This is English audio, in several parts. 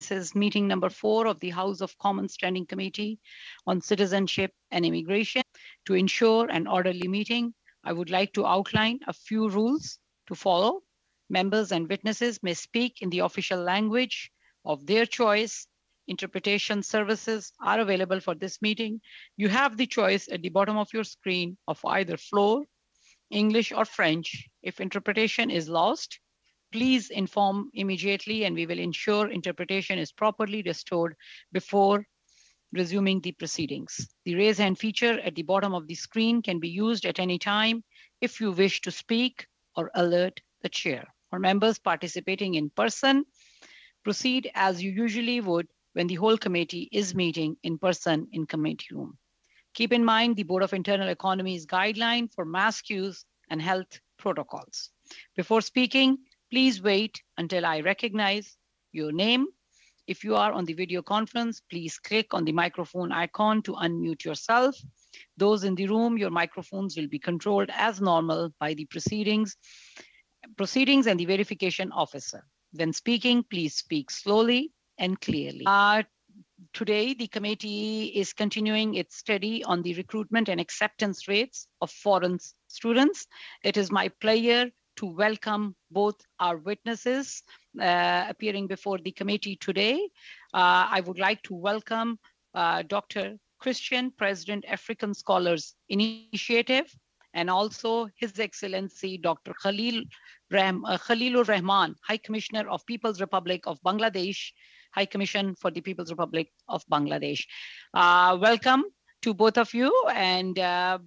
This is meeting number four of the House of Commons Standing Committee on Citizenship and Immigration. To ensure an orderly meeting, I would like to outline a few rules to follow. Members and witnesses may speak in the official language of their choice. Interpretation services are available for this meeting. You have the choice at the bottom of your screen of either floor, English or French. If interpretation is lost, please inform immediately and we will ensure interpretation is properly restored before resuming the proceedings. The raise hand feature at the bottom of the screen can be used at any time if you wish to speak or alert the chair. For members participating in person, proceed as you usually would when the whole committee is meeting in person in committee room. Keep in mind the Board of Internal Economy's guideline for mask use and health protocols. Before speaking, Please wait until I recognize your name. If you are on the video conference, please click on the microphone icon to unmute yourself. Those in the room, your microphones will be controlled as normal by the proceedings, proceedings and the verification officer. When speaking, please speak slowly and clearly. Uh, today, the committee is continuing its study on the recruitment and acceptance rates of foreign students. It is my pleasure to welcome both our witnesses uh, appearing before the committee today. Uh, I would like to welcome uh, Dr. Christian, President African Scholars Initiative, and also His Excellency Dr. Khalil Ram, uh, Khalilur Rahman, High Commissioner of People's Republic of Bangladesh, High Commission for the People's Republic of Bangladesh. Uh, welcome to both of you and uh,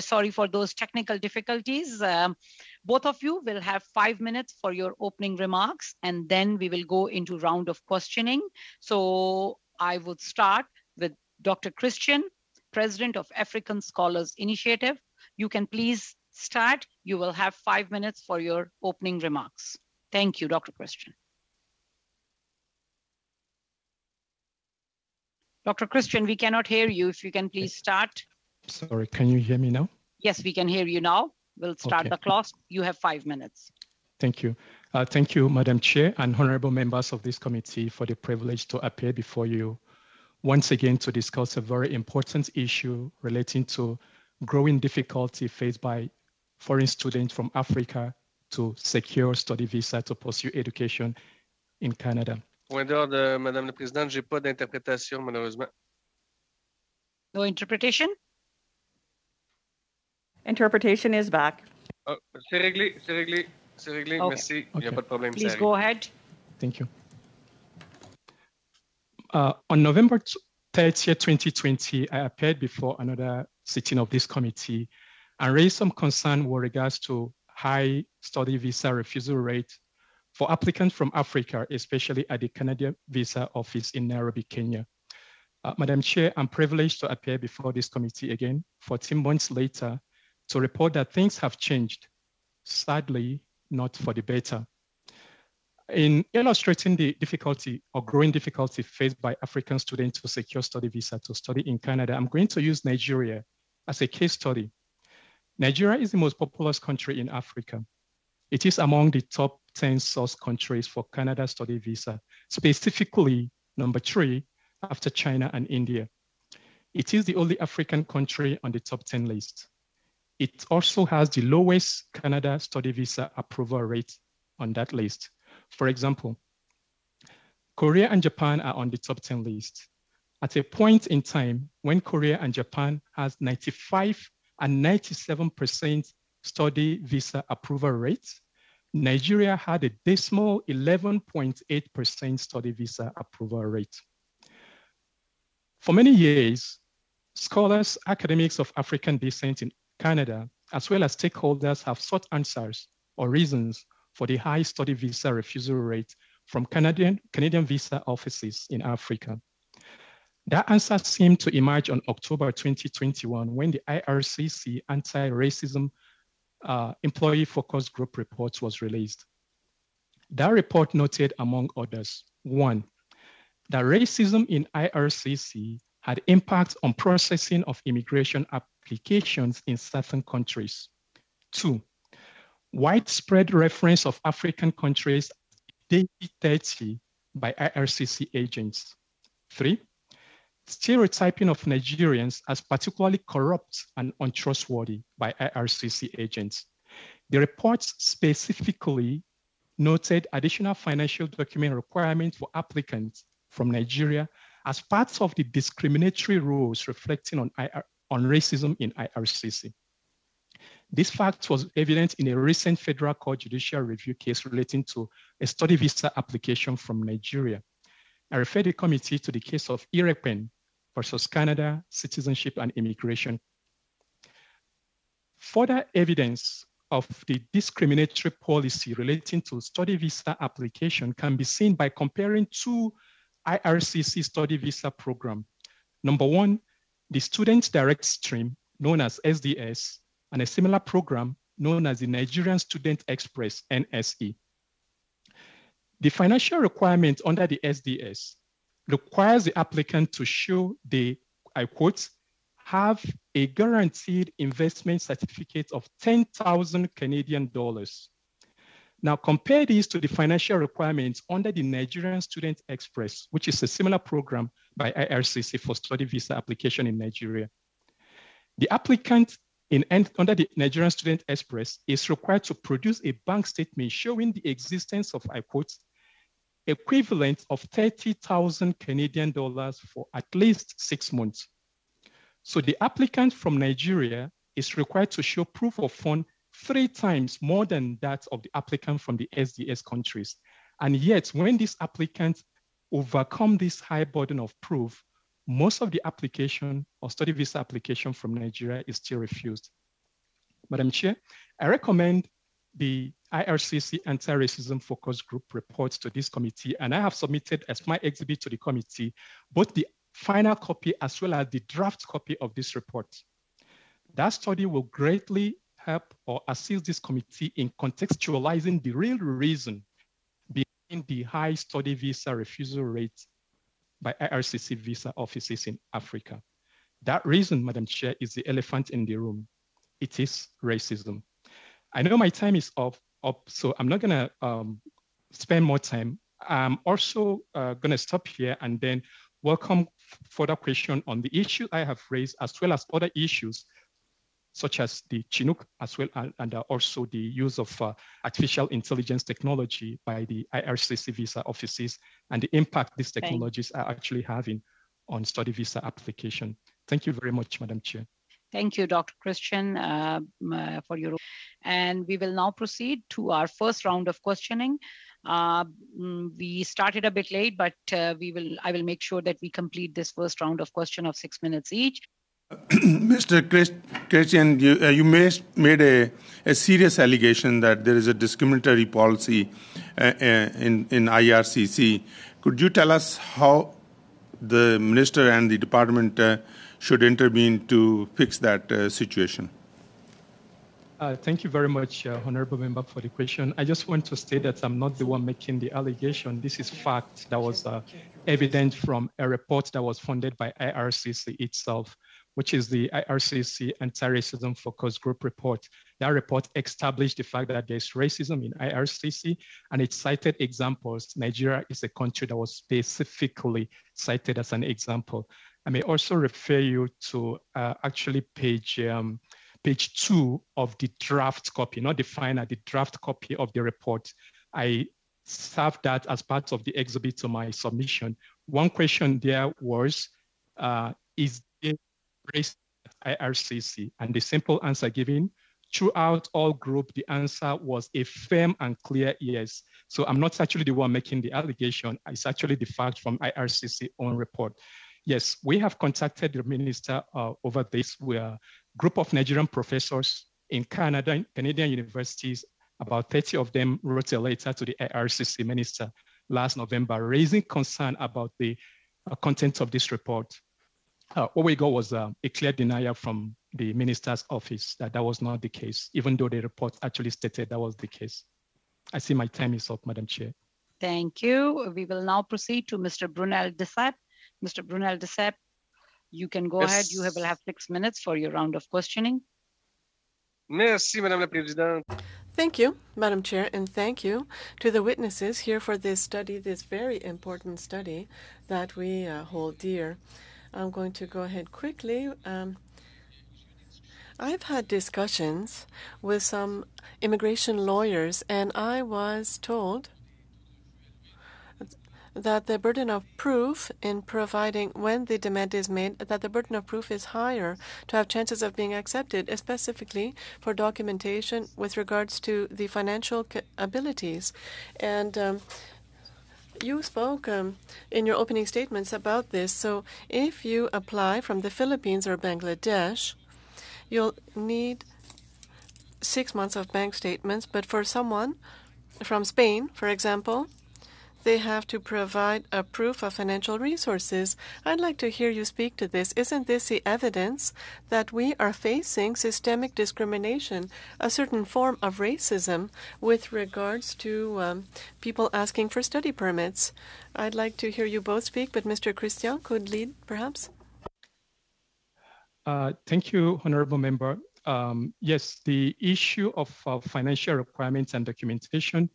sorry for those technical difficulties. Um, both of you will have five minutes for your opening remarks and then we will go into round of questioning. So I would start with Dr. Christian, President of African Scholars Initiative. You can please start. You will have five minutes for your opening remarks. Thank you, Dr. Christian. Dr. Christian, we cannot hear you. If you can please start. Sorry, can you hear me now? Yes, we can hear you now. We'll start okay. the clock. You have five minutes. Thank you. Uh, thank you, Madam Chair and honorable members of this committee for the privilege to appear before you once again to discuss a very important issue relating to growing difficulty faced by foreign students from Africa to secure study visa to pursue education in Canada. Point d'ordre de Madame la Présidente, j'ai pas d'interprétation malheureusement. No interpretation? Interpretation is back. Oh, c'est réglé, c'est réglé, c'est réglé. Okay. Merci. Il n'y a pas de problème. Please go ahead. Thank you. Uh, on November 30th, 2020, I appeared before another sitting of this committee and raised some concern with regards to high study visa refusal rate for applicants from Africa, especially at the Canadian Visa Office in Nairobi, Kenya. Uh, Madam Chair, I'm privileged to appear before this committee again 14 months later to report that things have changed, sadly, not for the better. In illustrating the difficulty or growing difficulty faced by African students to secure study visa to study in Canada, I'm going to use Nigeria as a case study. Nigeria is the most populous country in Africa. It is among the top 10 source countries for Canada study visa, specifically number three after China and India. It is the only African country on the top 10 list. It also has the lowest Canada study visa approval rate on that list. For example, Korea and Japan are on the top 10 list. At a point in time when Korea and Japan has 95 and 97% study visa approval rates, Nigeria had a dismal 11.8% study visa approval rate. For many years, scholars, academics of African descent in Canada, as well as stakeholders have sought answers or reasons for the high study visa refusal rate from Canadian, Canadian visa offices in Africa. That answer seemed to emerge on October 2021 when the IRCC anti-racism uh, employee focus group report was released. That report noted, among others, one, that racism in IRCC had impact on processing of immigration applications in certain countries. Two, widespread reference of African countries 30 by IRCC agents. Three, stereotyping of Nigerians as particularly corrupt and untrustworthy by IRCC agents. The report specifically noted additional financial document requirements for applicants from Nigeria as part of the discriminatory rules reflecting on, IR, on racism in IRCC. This fact was evident in a recent federal court judicial review case relating to a study visa application from Nigeria. I refer the committee to the case of Irepen versus Canada Citizenship and Immigration. Further evidence of the discriminatory policy relating to study visa application can be seen by comparing two IRCC study visa program. Number one, the Student Direct Stream, known as SDS, and a similar program known as the Nigerian Student Express, NSE. The financial requirement under the SDS requires the applicant to show they, I quote, have a guaranteed investment certificate of 10,000 Canadian dollars. Now compare these to the financial requirements under the Nigerian Student Express, which is a similar program by IRCC for study visa application in Nigeria. The applicant in, under the Nigerian Student Express is required to produce a bank statement showing the existence of, I quote, equivalent of 30,000 Canadian dollars for at least six months. So the applicant from Nigeria is required to show proof of fund three times more than that of the applicant from the SDS countries. And yet, when these applicants overcome this high burden of proof, most of the application or study visa application from Nigeria is still refused. Madam Chair, I recommend the IRCC anti-racism focus group reports to this committee, and I have submitted as my exhibit to the committee both the final copy as well as the draft copy of this report. That study will greatly help or assist this committee in contextualizing the real reason behind the high study visa refusal rate by IRCC visa offices in Africa. That reason, Madam Chair, is the elephant in the room. It is racism. I know my time is up, up so I'm not gonna um, spend more time. I'm also uh, gonna stop here and then welcome further question on the issue I have raised, as well as other issues such as the Chinook, as well as, and uh, also the use of uh, artificial intelligence technology by the IRCC visa offices and the impact these technologies are actually having on study visa application. Thank you very much, Madam Chair. Thank you, Dr. Christian, uh, uh, for your. And we will now proceed to our first round of questioning. Uh, mm, we started a bit late, but uh, we will. I will make sure that we complete this first round of question of six minutes each. Mr. Christian, you, uh, you made, a, a, serious allegation that there is a discriminatory policy uh, uh in, in IRCC. Could you tell us how the minister and the department should intervene to fix that uh, situation? Uh, thank you very much, uh, Honorable Member, for the question. I just want to state that I'm not the one making the allegation. This is fact that was uh, evident from a report that was funded by IRCC itself, which is the IRCC Anti-Racism Focus Group report. That report established the fact that there's racism in IRCC, and it cited examples. Nigeria is a country that was specifically cited as an example. I may also refer you to uh, actually page um, page two of the draft copy, not the final, the draft copy of the report. I served that as part of the exhibit to my submission. One question there was, uh, is at IRCC? And the simple answer given, throughout all group, the answer was a firm and clear yes. So I'm not actually the one making the allegation. It's actually the fact from IRCC own report. Yes, we have contacted the minister uh, over this. We are a group of Nigerian professors in Canada, Canadian universities. About 30 of them wrote a letter to the IRCC minister last November, raising concern about the uh, content of this report. Uh, what we got was uh, a clear denial from the minister's office that that was not the case, even though the report actually stated that was the case. I see my time is up, Madam Chair. Thank you. We will now proceed to Mr. Brunelle-Duceppe. Mr. Brunelle-Duceppe, you can go yes. ahead. You will have six minutes for your round of questioning. Merci, Madame la Présidente. Thank you, Madam Chair, and thank you to the witnesses here for this study, this very important study that we uh, hold dear. I'm going to go ahead quickly. Um, I've had discussions with some immigration lawyers, and I was told that the burden of proof in providing when the demand is made that the burden of proof is higher to have chances of being accepted specifically for documentation with regards to the financial abilities and um, you spoke um, in your opening statements about this. So, if you apply from the Philippines or Bangladesh, you'll need six months of bank statements. But for someone from Spain, for example, they have to provide a proof of financial resources. I'd like to hear you speak to this. Isn't this the evidence that we are facing systemic discrimination, a certain form of racism with regards to um, people asking for study permits? I'd like to hear you both speak, but Mr. Christian could lead, perhaps. Uh, thank you, Honorable Member. Um, yes, the issue of uh, financial requirements and documentation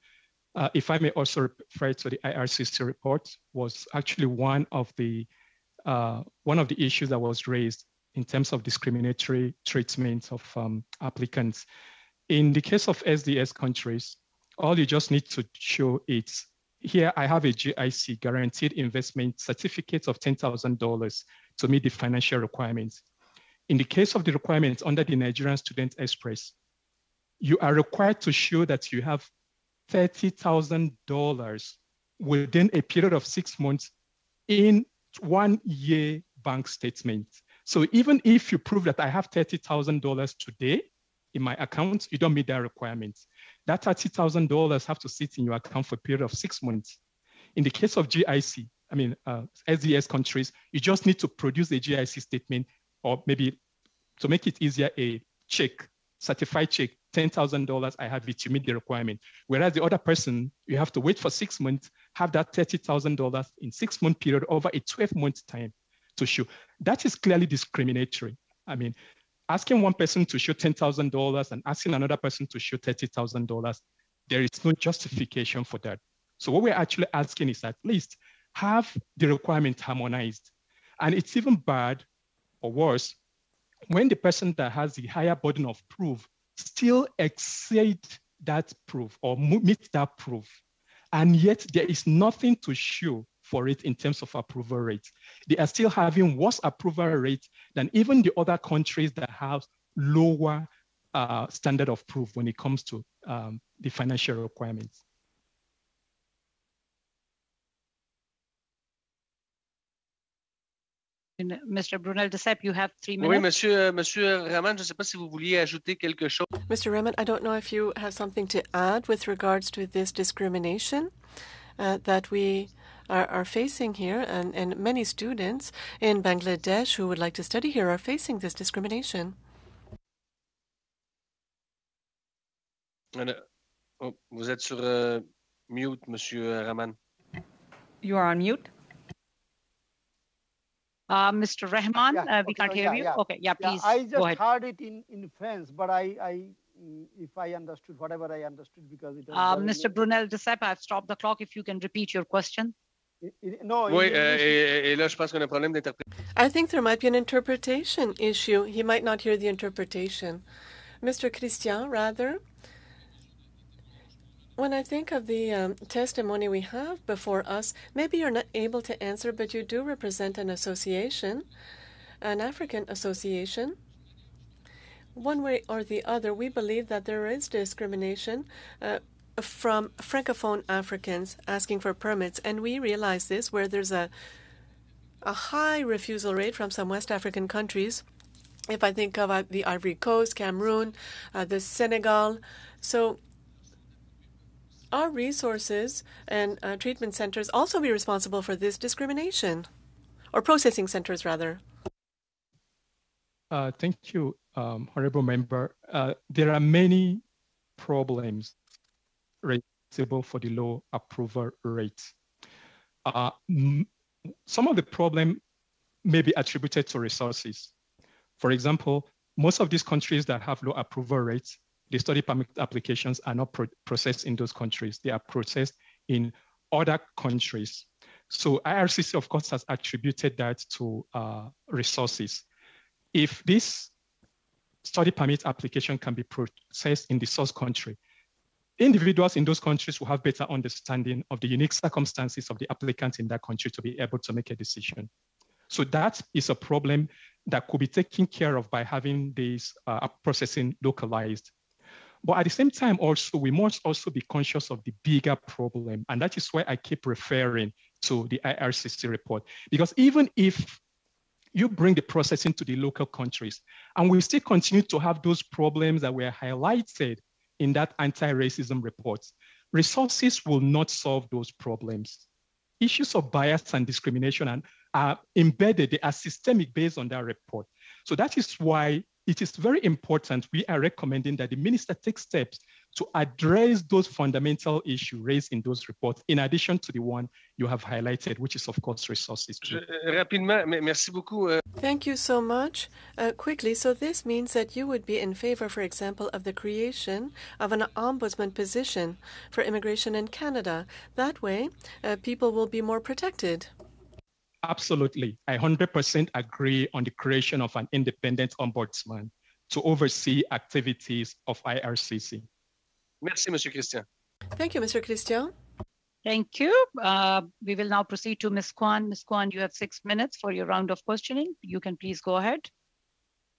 uh, if I may also refer to the IRCC report, was actually one of the uh, one of the issues that was raised in terms of discriminatory treatment of um, applicants. In the case of SDS countries, all you just need to show is here I have a GIC guaranteed investment certificate of $10,000 to meet the financial requirements. In the case of the requirements under the Nigerian Student Express, you are required to show that you have $30,000 within a period of six months in one year bank statement. So even if you prove that I have $30,000 today in my account, you don't meet that requirement. That $30,000 have to sit in your account for a period of six months. In the case of GIC, I mean, uh, SDS countries, you just need to produce a GIC statement or maybe to make it easier, a check, certified check $10,000, I have it, you meet the requirement. Whereas the other person, you have to wait for six months, have that $30,000 in six month period over a 12 month time to show. That is clearly discriminatory. I mean, asking one person to show $10,000 and asking another person to show $30,000, there is no justification for that. So what we're actually asking is at least have the requirement harmonized. And it's even bad or worse when the person that has the higher burden of proof still exceed that proof or meet that proof. And yet there is nothing to show for it in terms of approval rate. They are still having worse approval rate than even the other countries that have lower uh, standard of proof when it comes to um, the financial requirements. Mr. Brunelle-Duceppe, you have three minutes. Oui, monsieur, monsieur Rahman, je ne sais pas si vous vouliez ajouter quelque chose. Mr. Rahman, I don't know if you have something to add with regards to this discrimination uh, that we are, are facing here, and, and many students in Bangladesh who would like to study here are facing this discrimination. Oh, vous êtes sur uh, mute, monsieur Rahman. You are on mute. Uh, Mr. Rahman, yeah, uh, we okay, can't so hear yeah, you. Yeah. Okay, yeah, please. I just go ahead. heard it in, in French, but I, I, mm, if I understood whatever I understood, because it was Uh, very Mr. late. Brunel de I've stopped the clock. If you can repeat your question. I- I- no, Oui, euh, et, et là, je pense qu'on a un problème d'interprétation. I think there might be an interpretation issue. He might not hear the interpretation. Mr. Christian, rather, when I think of the um, testimony we have before us, maybe you're not able to answer, but you do represent an association, an African association. One way or the other, we believe that there is discrimination uh, from Francophone Africans asking for permits, and we realize this where there's a a high refusal rate from some West African countries. If I think of uh, the Ivory Coast, Cameroon, uh, the Senegal, so our resources and uh, treatment centers also be responsible for this discrimination, or processing centers rather. Uh, thank you, um, honorable member. Uh, there are many problems responsible for the low approval rate. Uh, some of the problem may be attributed to resources. For example, most of these countries that have low approval rates, the study permit applications are not pro processed in those countries. They are processed in other countries. So IRCC, of course, has attributed that to uh, resources. If this study permit application can be processed in the source country, individuals in those countries will have better understanding of the unique circumstances of the applicant in that country to be able to make a decision. So that is a problem that could be taken care of by having this uh, processing localized. But at the same time, also, we must also be conscious of the bigger problem. And that is why I keep referring to the IRCC report. Because even if you bring the processing to the local countries, and we still continue to have those problems that were highlighted in that anti-racism report, resources will not solve those problems. Issues of bias and discrimination are embedded, they are systemic based on that report. So that is why it is very important. We are recommending that the minister take steps to address those fundamental issues raised in those reports, in addition to the one you have highlighted, which is, of course, resources. rapidement, merci beaucoup. Euh. Thank you so much. Uh, quickly, so this means that you would be in favor, for example, of the creation of an ombudsman position for immigration in Canada. That way, uh, people will be more protected. Absolutely. I 100% agree on the creation of an independent ombudsman to oversee activities of IRCC. Merci, Monsieur Christian. Thank you, Mr. Christian. Thank you. Uh, we will now proceed to Ms. Kwan. Ms. Kwan, you have six minutes for your round of questioning. You can please go ahead.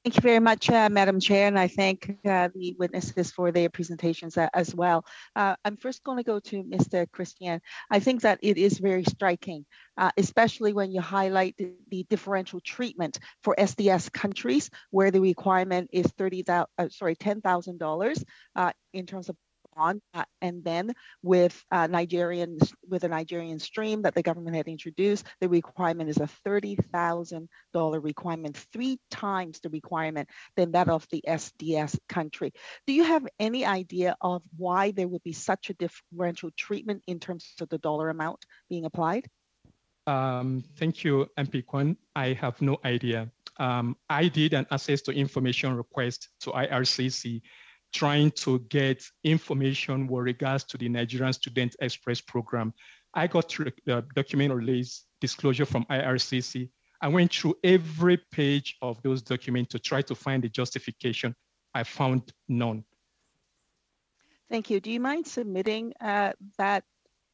Thank you very much, uh, Madam Chair, and I thank uh, the witnesses for their presentations uh, as well. Uh, I'm first going to go to Mr. Christian. I think that it is very striking, uh, especially when you highlight the, the, differential treatment for SDS countries, where the requirement is thirty thousand, uh, sorry, ten thousand dollars in terms of on, and then with uh, Nigerian with a Nigerian stream that the government had introduced, the requirement is a thirty thousand dollar requirement, three times the requirement than that of the SDS country. Do you have any idea of why there would be such a differential treatment in terms of the dollar amount being applied? Um, thank you, MP Kwan. I have no idea. Um, I did an access to information request to IRCC trying to get information with regards to the Nigerian Student Express program. I got the document release disclosure from IRCC. I went through every page of those documents to try to find the justification. I found none. Thank you. Do you mind submitting uh, that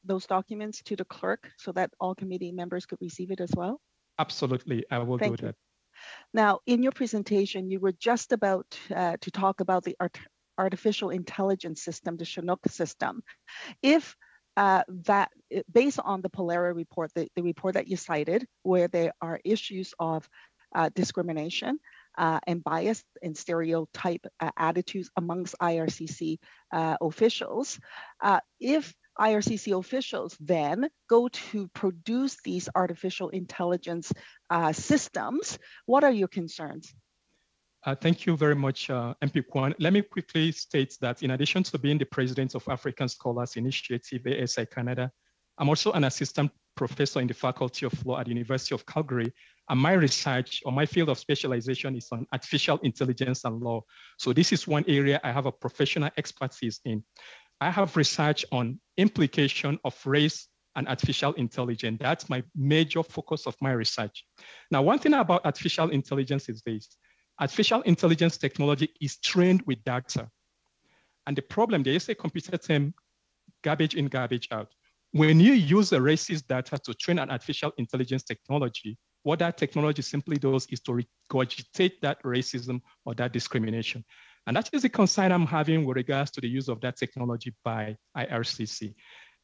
those documents to the clerk so that all committee members could receive it as well? Absolutely, I will Thank do you. that. Now, in your presentation, you were just about uh, to talk about the artificial intelligence system, the Chinook system. If uh, that based on the Pollara report, the, the, report that you cited, where there are issues of uh, discrimination uh, and bias and stereotype uh, attitudes amongst IRCC uh, officials, uh, if IRCC officials then go to produce these artificial intelligence systems, what are your concerns? Uh, thank you very much, uh, MP Kwan. Let me quickly state that in addition to being the president of African Scholars Initiative, ASI Canada, I'm also an assistant professor in the Faculty of Law at the University of Calgary. And my research or my field of specialization is on artificial intelligence and law. So this is one area I have a professional expertise in. I have research on implication of race and artificial intelligence. That's my major focus of my research. Now, one thing about artificial intelligence is this artificial intelligence technology is trained with data. And the problem, there is a computer term, garbage in, garbage out. When you use the racist data to train an artificial intelligence technology, what that technology simply does is to regurgitate that racism or that discrimination. And that is the concern I'm having with regards to the use of that technology by IRCC.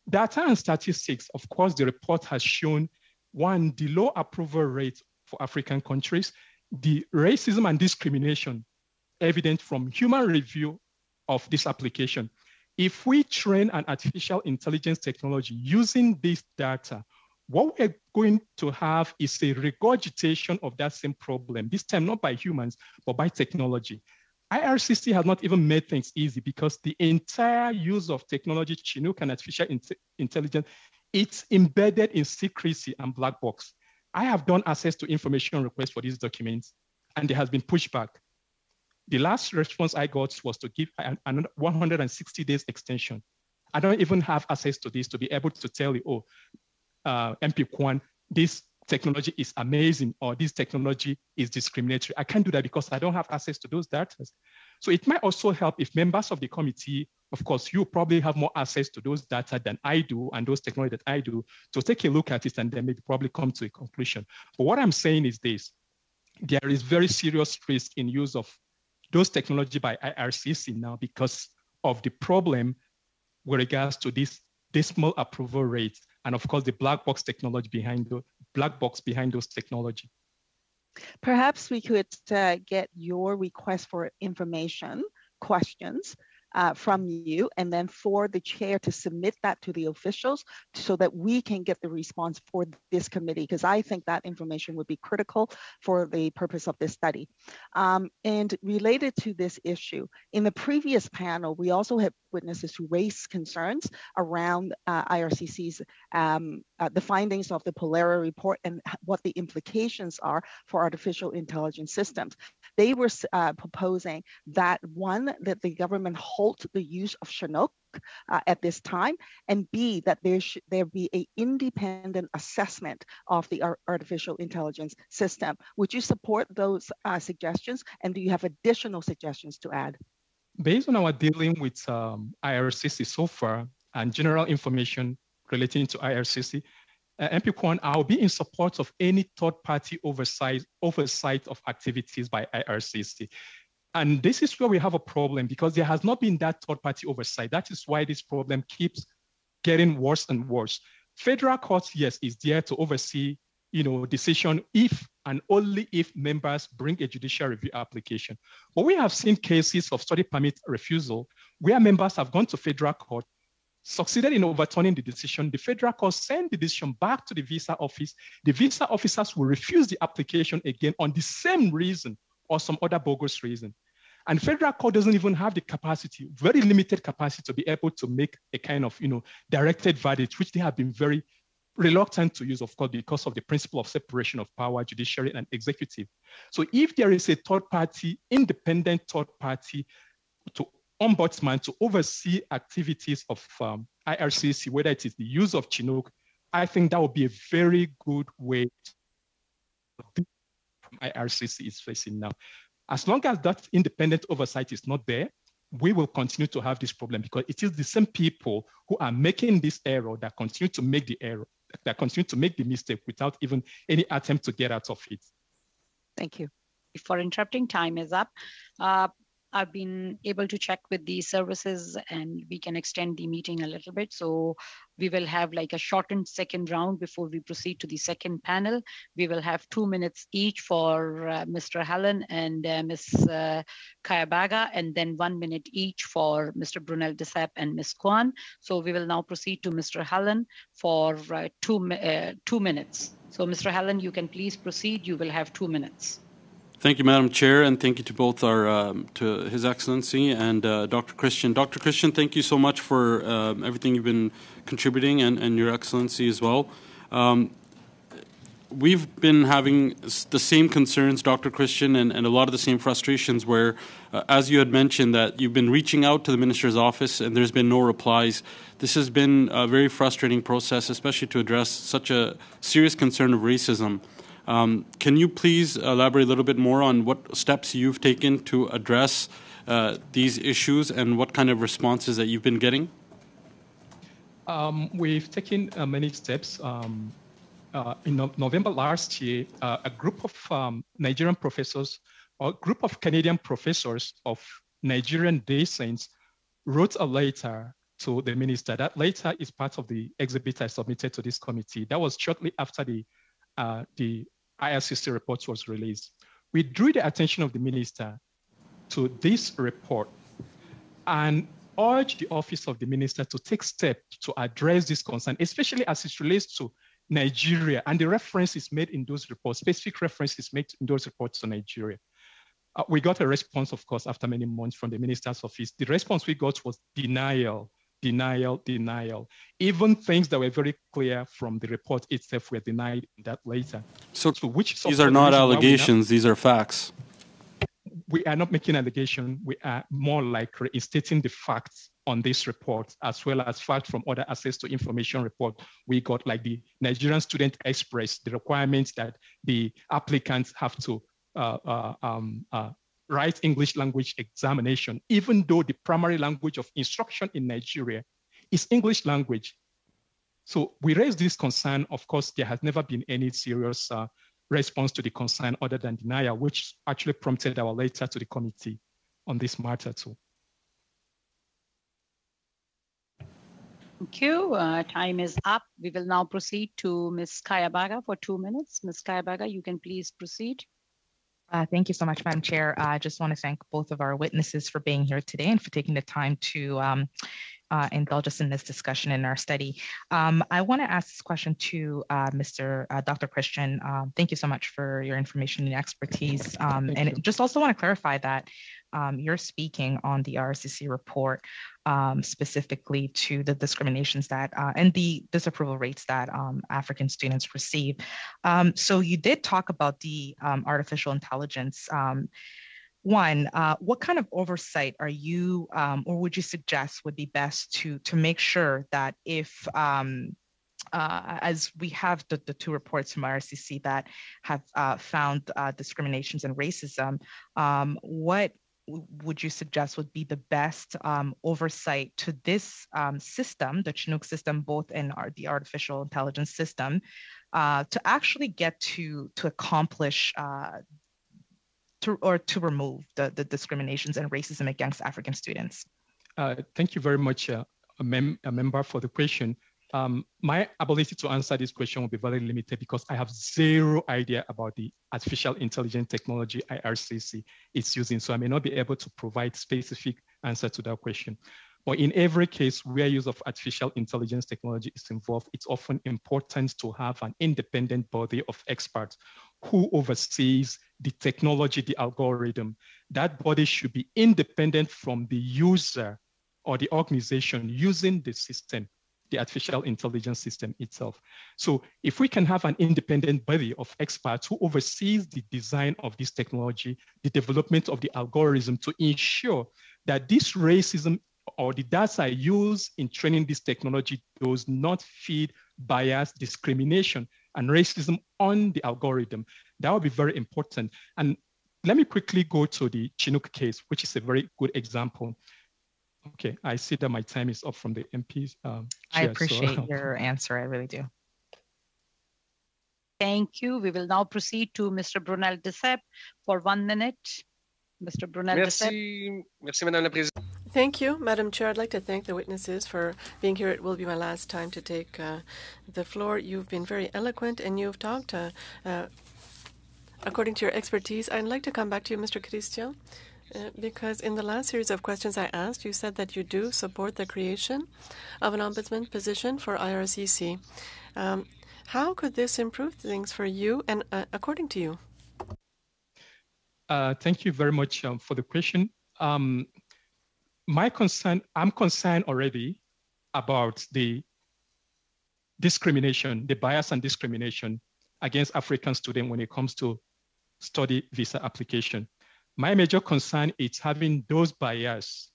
Data and statistics, of course, the report has shown one, the low approval rate for African countries, the racism and discrimination evident from human review of this application. If we train an artificial intelligence technology using this data, what we're going to have is a regurgitation of that same problem, this time not by humans, but by technology. IRCC has not even made things easy because the entire use of technology, Chinook and artificial intelligence, it's embedded in secrecy and black box. I have done access to information requests for these documents, and there has been pushback. The last response I got was to give another 160 days extension. I don't even have access to this to be able to tell you, oh, uh, MP Kwan, this technology is amazing or this technology is discriminatory. I can't do that because I don't have access to those data. So it might also help if members of the committee, of course, you probably have more access to those data than I do and those technology that I do, to take a look at it and then maybe probably come to a conclusion. But what I'm saying is this, there is very serious risk in use of those technology by IRCC now because of the problem with regards to this decimal approval rate and of course the black box technology behind the black box behind those technology. Perhaps we could uh, get your request for information questions uh, from you and then for the chair to submit that to the officials so that we can get the response for this committee because I think that information would be critical for the purpose of this study. Um, and related to this issue, in the previous panel, we also had witnesses who raised concerns around uh, IRCC's um, uh, the findings of the Pollara report and what the implications are for artificial intelligence systems. They were uh, proposing that one, that the government halt the use of Chinook uh, at this time, and B, that there should there be an independent assessment of the artificial intelligence system. Would you support those uh, suggestions, and do you have additional suggestions to add? Based on our dealing with um, IRCC so far and general information relating to IRCC, uh, MP Kwan, I'll be in support of any third-party oversight, oversight of activities by IRCC. And this is where we have a problem because there has not been that third-party oversight. That is why this problem keeps getting worse and worse. Federal courts, yes, is there to oversee, you know, decision if and only if members bring a judicial review application. But we have seen cases of study permit refusal where members have gone to federal court succeeded in overturning the decision, the federal court sent the decision back to the visa office. The visa officers will refuse the application again on the same reason or some other bogus reason. And federal court doesn't even have the capacity, very limited capacity to be able to make a kind of, you know, directed verdict, which they have been very reluctant to use, of course, because of the principle of separation of power, judiciary and executive. So if there is a third party, independent third party to ombudsman to oversee activities of um, IRCC, whether it is the use of Chinook, I think that would be a very good way to IRCC is facing now. As long as that independent oversight is not there, we will continue to have this problem because it is the same people who are making this error that continue to make the error, that continue to make the mistake without even any attempt to get out of it. Thank you. For interrupting, time is up. Uh, I've been able to check with the services and we can extend the meeting a little bit. So we will have like a shortened second round before we proceed to the second panel. We will have two minutes each for uh, Mr. Hallan and uh, Ms. Uh, Kayabaga, and then one minute each for Mr. Brunelle-Duceppe and Ms. Kwan. So we will now proceed to Mr. Hallan for uh, two, uh, two minutes. So Mr. Hallan, you can please proceed. You will have two minutes. Thank you, Madam Chair, and thank you to both our um, to His Excellency and uh, Dr. Christian. Dr. Christian, thank you so much for um, everything you've been contributing, and, and Your Excellency as well. Um, we've been having the same concerns, Dr. Christian, and, and a lot of the same frustrations. Where, uh, as you had mentioned, that you've been reaching out to the minister's office and there's been no replies. This has been a very frustrating process, especially to address such a serious concern of racism. Um, can you please elaborate a little bit more on what steps you've taken to address uh, these issues and what kind of responses that you've been getting? Um, we've taken uh, many steps. Um, uh, in no November last year, uh, a group of um, Nigerian professors, or a group of Canadian professors of Nigerian descent wrote a letter to the minister. That letter is part of the exhibit I submitted to this committee. That was shortly after the uh, the IRCC report was released, we drew the attention of the minister to this report and urged the office of the minister to take steps to address this concern, especially as it relates to Nigeria and the references made in those reports, specific references made in those reports to Nigeria. Uh, we got a response, of course, after many months from the minister's office. The response we got was denial denial, denial. Even things that were very clear from the report itself were denied that later. So, so which these are not allegations; these are facts. we are not making allegation. We are more like reinstating the facts on this report, as well as facts from other access to information report. We got like the Nigerian Student Express, the requirements that the applicants have to uh, uh, um, uh, write English language examination, even though the primary language of instruction in Nigeria is English language. So we raised this concern. Of course, there has never been any serious uh, response to the concern other than denial, which actually prompted our letter to the committee on this matter too. Thank you. Uh, time is up. We will now proceed to Ms. Kayabaga for two minutes. Ms. Kayabaga, you can please proceed. Uh, thank you so much, Madam Chair. I just want to thank both of our witnesses for being here today and for taking the time to um, uh, indulge us in this discussion in our study. Um, I want to ask this question to uh, Mr. Uh, Dr. Christian. Um, thank you so much for your information and expertise. Um, and you. just also want to clarify that um, you're speaking on the RCC report um, specifically to the discriminations that uh, and the disapproval rates that um, African students receive. so you did talk about the artificial intelligence one, uh, what kind of oversight are you, um, or would you suggest would be best to to make sure that if um, uh, as we have the, the, two reports from RCC that have uh, found uh, discriminations and racism, um, what would you suggest would be the best um, oversight to this um, system, the Chinook system, both in our, the artificial intelligence system, uh, to actually get to to accomplish uh, to or to remove the, the discriminations and racism against African students? Uh, thank you very much, uh, a, mem- a, member, for the question. Um, my ability to answer this question will be very limited because I have zero idea about the artificial intelligence technology IRCC is using. So I may not be able to provide specific answer to that question. But in every case where use of artificial intelligence technology is involved, it's often important to have an independent body of experts who oversees the technology, the algorithm. That body should be independent from the user or the organization using the system, the artificial intelligence system itself. So if we can have an independent body of experts who oversees the design of this technology, the development of the algorithm to ensure that this racism or the data used in training this technology does not feed bias, discrimination, and racism on the algorithm. That would be very important. And let me quickly go to the Chinook case, which is a very good example. Okay, I see that my time is up from the MPs. Um, I appreciate so. your answer. I really do. Thank you. We will now proceed to Mr. Brunelle-Duceppe for one minute. Mr. Brunelle Merci. Merci, Madame la Présidente. Thank you, Madam Chair. I'd like to thank the witnesses for being here. It will be my last time to take uh, the floor. You've been very eloquent and you've talked uh, uh, according to your expertise. I'd like to come back to you, Mr. Christian, uh, because in the last series of questions I asked, you said that you do support the creation of an ombudsman position for IRCC. Um, how could this improve things for you and uh, according to you? Uh, thank you very much um, for the question. Um, my concern, I'm concerned already about the discrimination, the bias and discrimination against African students when it comes to study visa application. My major concern is having those bias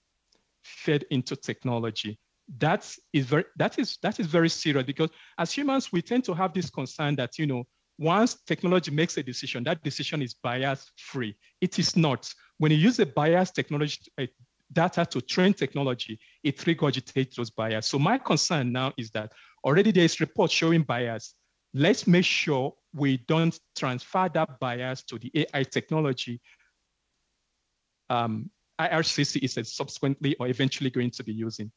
fed into technology. That is very that is that is very serious because as humans we tend to have this concern that you know once technology makes a decision, that decision is bias free. It is not. When you use a bias technology data to train technology, it regurgitates those bias. So my concern now is that already there is reports showing bias. Let's make sure we don't transfer that bias to the AI technology. Um, IRCC is subsequently or eventually going to be using.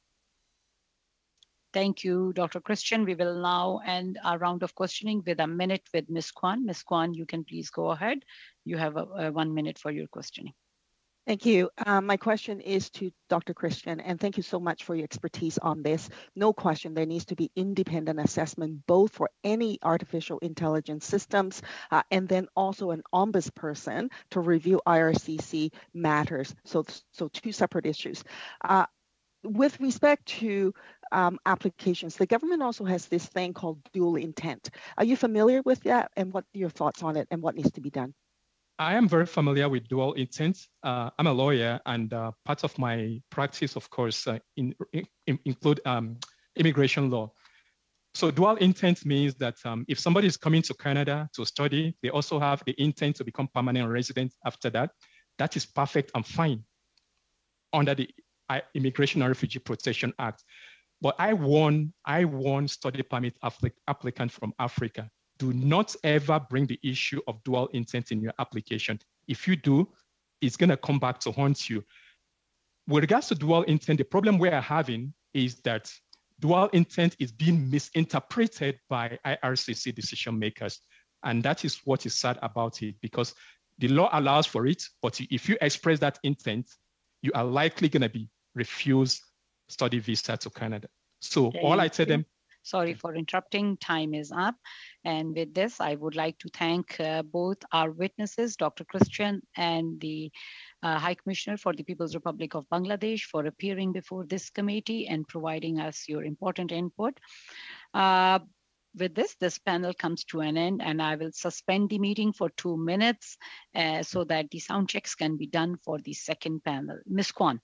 Thank you, Dr. Christian. We will now end our round of questioning with a minute with Ms. Kwan. Ms. Kwan, you can please go ahead. You have a, a one minute for your questioning. Thank you. Um, my question is to Dr. Christian, and thank you so much for your expertise on this. No question, there needs to be independent assessment both for any artificial intelligence systems uh, and then also an ombudsperson to review IRCC matters. So, so two separate issues. Uh, with respect to um, applications, the government also has this thing called dual intent. Are you familiar with that, and what are your thoughts on it, and what needs to be done? I am very familiar with dual intent. Uh, I'm a lawyer, and uh, part of my practice, of course, uh, in, in, include um, immigration law. So dual intent means that um, if somebody is coming to Canada to study, they also have the intent to become permanent resident after that. That is perfect and fine under the uh, Immigration and Refugee Protection Act. But I warn, I warn study permit applic applicants from Africa do not ever bring the issue of dual intent in your application. If you do, it's going to come back to haunt you. With regards to dual intent, the problem we are having is that dual intent is being misinterpreted by IRCC decision makers. And that is what is sad about it because the law allows for it, but if you express that intent, you are likely going to be refused study visa to Canada. So all I tell them, Sorry for interrupting. Time is up. And with this, I would like to thank uh, both our witnesses, Dr. Christian and the uh, High Commissioner for the People's Republic of Bangladesh for appearing before this committee and providing us your important input. Uh, with this, this panel comes to an end and I will suspend the meeting for two minutes uh, so that the sound checks can be done for the second panel. Ms. Kwan.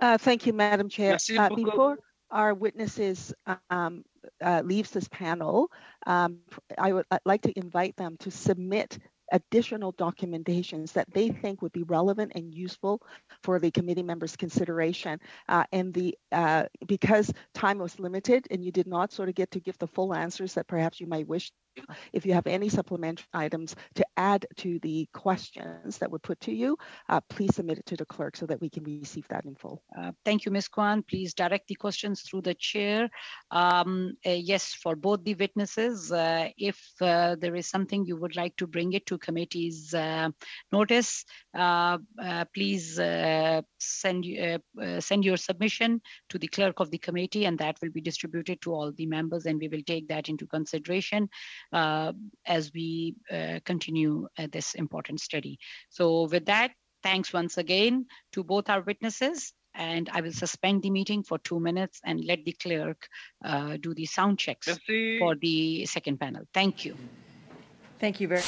Uh, thank you, Madam Chair. Uh, before our witnesses um, uh, leaves this panel, um, I would I'd like to invite them to submit additional documentations that they think would be relevant and useful for the committee members' consideration. Uh, and the uh, because time was limited and you did not sort of get to give the full answers that perhaps you might wish if you have any supplementary items to add to the questions that were put to you, uh, please submit it to the clerk so that we can receive that in full. Uh, thank you, Ms. Kwan. Please direct the questions through the chair. Um, uh, yes, for both the witnesses, uh, if uh, there is something you would like to bring it to committee's uh, notice, please send, send your submission to the clerk of the committee and that will be distributed to all the members and we will take that into consideration as we uh, continue uh, this important study. So with that, thanks once again to both our witnesses and I will suspend the meeting for two minutes and let the clerk uh, do the sound checks Merci. for the second panel. Thank you. Thank you very